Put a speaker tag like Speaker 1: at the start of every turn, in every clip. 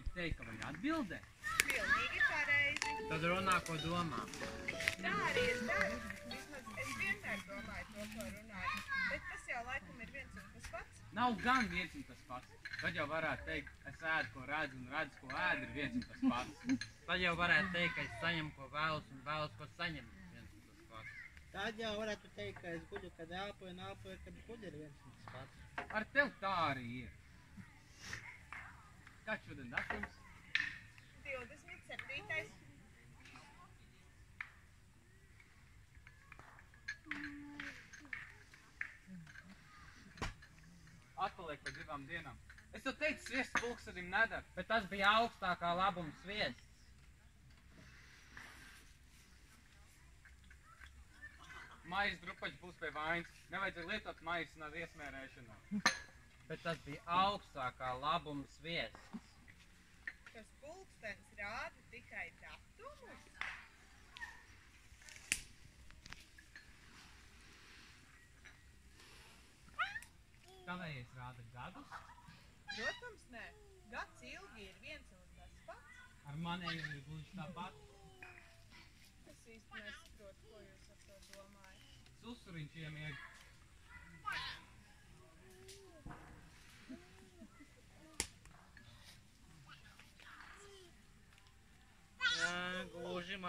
Speaker 1: gribi teikt, ka viņi atbildē?
Speaker 2: Pilnīgi pareizi.
Speaker 1: Tad runā, ko domā.
Speaker 2: Tā arī es daru. Vismaz es vienmēr domāju to, ko runāju. Bet tas jau laikam ir viens un tas pats.
Speaker 1: Nav gan viens un tas pats. Tad jau varētu teikt, es ēdu, ko redzu, un redzu, ko ēdu, ir viens un tas pats.
Speaker 3: Tad jau varētu teikt, ka es saņemu, ko vēlos, un vēlos, ko saņemu. Viens un tas pats.
Speaker 4: Tad jau varētu teikt, ka es guļu, kad elpoju, un elpoju, kad guļu ir viens un tas pats.
Speaker 1: Ar tev tā arī ir. Kāds šodien datums?
Speaker 2: 27.
Speaker 1: Atpaliek pēc divām dienām. Es tev teicu, sviests pulkstenim nedara.
Speaker 3: Bet tas bija augstākā labuma sviests.
Speaker 1: Maijas drupaļs būs pie vainas. Nevajadzēja lietot maijas nav iesmērēšanā.
Speaker 3: Bet tas bija augstākā labuma sviests.
Speaker 2: Tas pulkstenis rāda tikai datumus.
Speaker 1: Tavējies rāda gadus.
Speaker 2: Protams, nē. Gads ilgi ir viens un tas pats.
Speaker 1: Ar manējiem ir gluži tāpat.
Speaker 2: Es īsti nesaprotu, ko jūs ar to domājat.
Speaker 1: Susuriņš iemieg.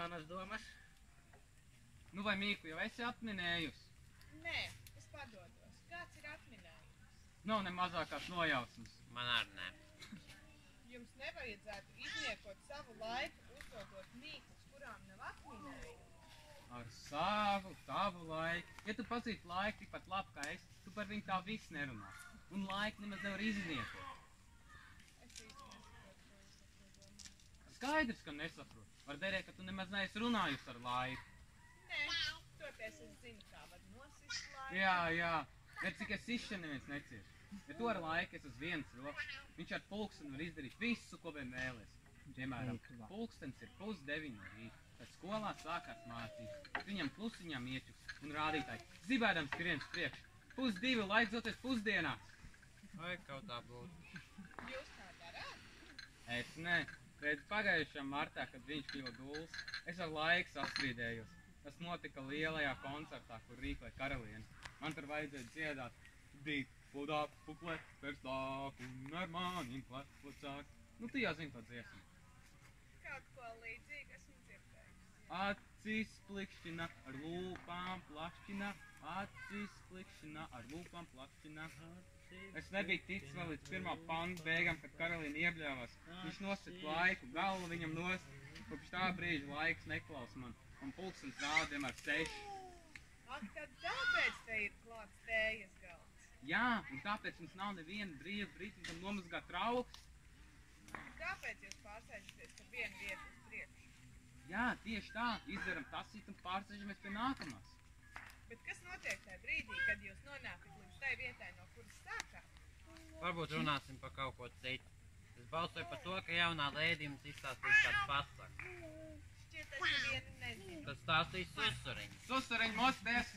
Speaker 4: Manas domas.
Speaker 1: Nu vai Mīku jau esi atminējusi?
Speaker 2: Nē, es padodos. Kāds ir atminējums?
Speaker 1: Nav ne mazākās nojausmas.
Speaker 3: Man arī nē.
Speaker 2: Jums nevajadzētu izniekot savu laiku, uzdodot mīklas, kurām nav atminējumu.
Speaker 1: Ar savu, tavu laiku. Ja tu pazīsti laiku tikpat labi kā es, tu par viņu tā viss nerunā. Un laiku nemaz nevar izniekot.
Speaker 2: Es īsti nesaprotu, ko jūs ar to domājat.
Speaker 1: Skaidrs, ka nesaprot. Var derēt, ka tu nemaz neesi runājusi ar laiku.
Speaker 2: Nē, toties es zinu, kā var nosist laiku.
Speaker 1: Jā, jā. Redz, cik es izšķienu neviens necieš. Ja tu ar laiku esi uz vienas rokas, viņš ar pulksteni var izdarīt visu, ko vien vēlies. Piemēram, pulkstenis ir pusdeviņi no rīta. Tad skolā sākās mācības. Viņam klusiņām ieķus un rādītāji. Zibēdams skrien uz priekšu. Pusdivi laikzoties pusdienās.
Speaker 3: Vai kaut tā būtu?
Speaker 2: Jūs tā darāt?
Speaker 1: Es ne. Redz, pagājušajā martā, kad viņš kļuva dūls, es ar laiku sastrīdējos. Tas notika lielajā koncertā, kur rīkoja karalieni. Man tur vajadzēja dziedāt. Dīt, pudā, puklet, pērstāk un ar manim plecāk. Nu, tu jau zini to dziesmu.
Speaker 2: Kaut ko līdzīgu esmu dzirdējis.
Speaker 1: Acis plikšķina, ar lūpām plakšķina, acis plikšķina, ar lūpām plakšķina. Es nebiju ticis vēl līdz pirmā panta beigām, kad karalīna iebļāvās. Viņš nosita laiku, galvu viņam nost. Kopš tā brīža laiks neklaus man. Un pulkstenis rāda vienmēr seši.
Speaker 2: Ak, tad tāpēc te ir klāts tējas galds.
Speaker 1: Jā, un tāpēc mums nav neviena brīva brīdī, kam nomazgāt trauks.
Speaker 2: Kāpēc jūs pārsēžaties par vienu vietu uz priekšu?
Speaker 1: Jā, tieši tā, izdaram tasīt un pārsēžamies pie nākamās.
Speaker 2: Bet kas notiek tajā brīdī, kad jūs nonākat līdz tai vietai, no kuras sākāt?
Speaker 3: Varbūt runāsim par kaut ko citu. Es balsoju par to, ka jaunā lēdī mums izstāstīs kāds pasaka.
Speaker 2: Šķiet, es nevienu nezinu.
Speaker 3: Tas stāstīs susuriņu.
Speaker 1: Susariņ, mostēs!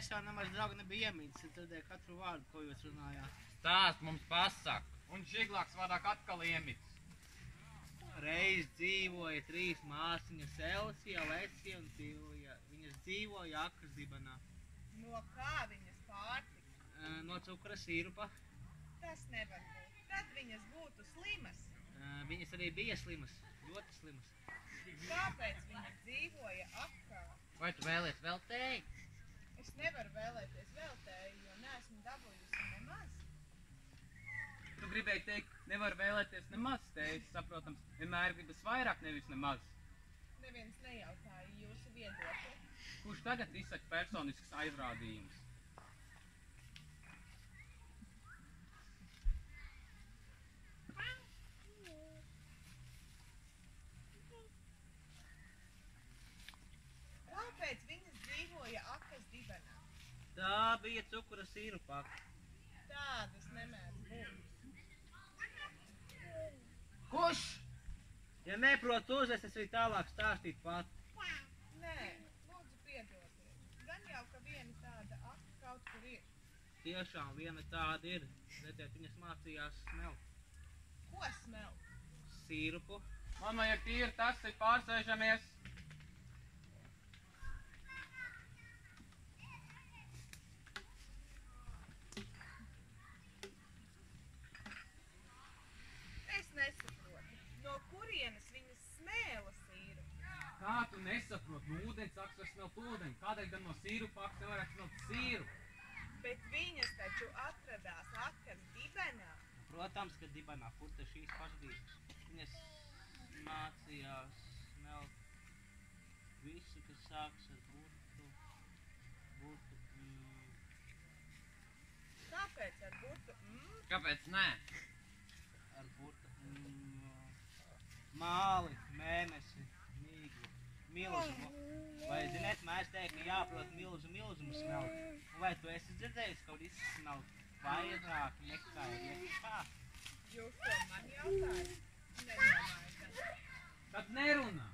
Speaker 4: Es jau nemaz draugu nebiju iemītis, es dzirdēju katru vārdu, ko jūs runājāt.
Speaker 3: Stāst mums pasaka.
Speaker 1: Un žiglāks vadāk atkal iemits.
Speaker 4: Reiz dzīvoja trīs māsiņas, Elsija, Lesija un Silvija. Viņas dzīvoja akas dibenā.
Speaker 2: No kā viņas pārtika?
Speaker 4: No cukura sīrupa.
Speaker 2: Tas nevar būt. Tad viņas būtu slimas.
Speaker 4: Viņas arī bija slimas, ļoti slimas.
Speaker 2: Kāpēc viņas dzīvoja apkā?
Speaker 3: Vai tu vēlies vēl teikt?
Speaker 2: Es nevaru vēlēties vēl tēju, jo neesmu dabūjusi nemaz.
Speaker 1: Tu gribēji teikt, nevar vēlēties nemaz teikt, saprotams, vienmēr gribas vairāk, nevis nemaz.
Speaker 2: Neviens nejautāja jūsu viedokli.
Speaker 1: Kurš tagad izsaka personisks aizrādījums?
Speaker 2: Kāpēc viņas dzīvoja akas dibenā?
Speaker 4: Tā bija cukura sīrupa.
Speaker 2: Tādas nemēdz būt.
Speaker 1: Kurš?
Speaker 4: Ja neprot uzvest, es arī tālāk stāstīt pat.
Speaker 2: Nē, lūdzu piedodiet. Gan jau, ka viena tāda aka kaut kur ir.
Speaker 4: Tiešām viena tāda ir. Redzēt, viņas mācījās smelt.
Speaker 2: Ko smelt?
Speaker 4: sīrupu.
Speaker 1: Man vajag tīri tas, ir pārsēžamies.
Speaker 2: Es nesaprotu, no kurienes viņas smēla sīru.
Speaker 1: Kā tu nesaproti, no ūdens sāks var smelt ūdeni? Kādēļ gan no sīrupāks nevarētu smelt sīru?
Speaker 2: Bet viņas taču atradās akas dibenā.
Speaker 4: Protams, ka dibenā, kur te šīs pašdīs. Viņas mācījās smelt visu, kas sāks ar burtu. Burtu. Mm,
Speaker 2: Kāpēc ar burtu? Mm,
Speaker 3: Kāpēc nē?
Speaker 4: ar burtu. Mm, māli, mēnesi, milzumu. Vai zināt, mēs teiktu, ka jāprot milzu milzumu smelt. Vai tu esi dzirdējis, ka viss smelt vairāk nekā iekšā?
Speaker 2: Jūs to man jautājat? Nedomāju. Tad nerunā.